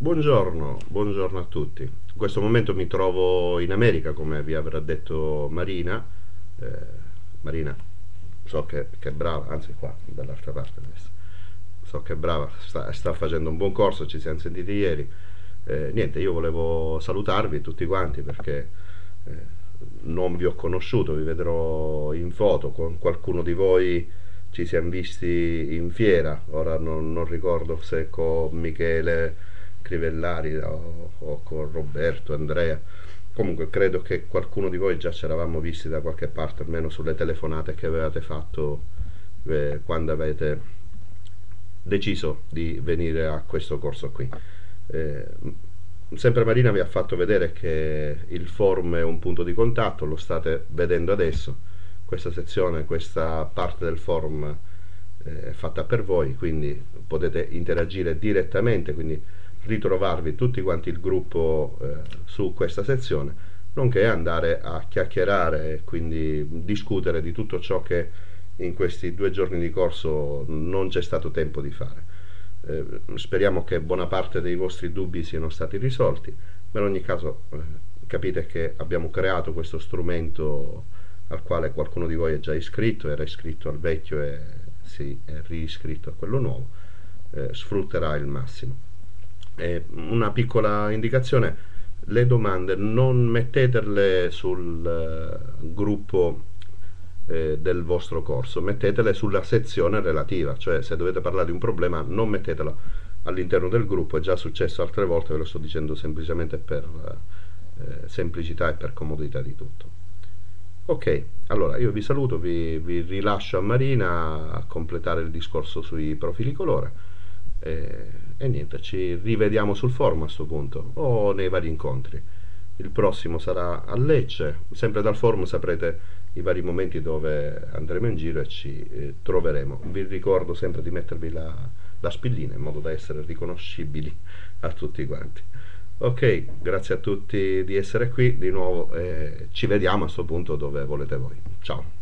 Buongiorno, buongiorno a tutti. In questo momento mi trovo in America, come vi avrà detto Marina. Eh, Marina, so che, che, è brava, anzi qua, dall'altra parte adesso. So che è brava, sta, sta, facendo un buon corso, ci siamo sentiti ieri. Eh, niente, io volevo salutarvi tutti quanti perché eh, non vi ho conosciuto, vi vedrò in foto, con qualcuno di voi ci siamo visti in fiera, ora non, non ricordo se con Michele Crivellari o, o, con Roberto, Andrea. Comunque credo che qualcuno di voi già ci eravamo visti da qualche parte, almeno sulle telefonate che avevate fatto eh, quando avete deciso di venire a questo corso qui. Eh, sempre Marina vi ha fatto vedere che il forum è un punto di contatto, lo state vedendo adesso. Questa sezione, questa parte del forum eh, è fatta per voi, quindi potete interagire direttamente, quindi ritrovarvi tutti quanti il gruppo eh, su questa sezione, nonché andare a chiacchierare e quindi discutere di tutto ciò che in questi due giorni di corso non c'è stato tempo di fare. Eh, speriamo che buona parte dei vostri dubbi siano stati risolti, ma in ogni caso eh, capite che abbiamo creato questo strumento al quale qualcuno di voi è già iscritto, era iscritto al vecchio e si è riscritto a quello nuovo, eh, sfrutterà il massimo. Eh, una piccola indicazione, le domande non mettetele sul uh, gruppo eh, del vostro corso, mettetele sulla sezione relativa, cioè se dovete parlare di un problema non mettetelo all'interno del gruppo, è già successo altre volte, ve lo sto dicendo semplicemente per uh, semplicità e per comodità di tutto. Ok, allora io vi saluto, vi, vi rilascio a Marina a completare il discorso sui profili colore. E, e niente, ci rivediamo sul forum a questo punto o nei vari incontri. Il prossimo sarà a Lecce, sempre dal forum saprete i vari momenti dove andremo in giro e ci eh, troveremo. Vi ricordo sempre di mettervi la, la spillina in modo da essere riconoscibili a tutti quanti. Ok, grazie a tutti di essere qui di nuovo. Eh, ci vediamo a questo punto dove volete voi. Ciao.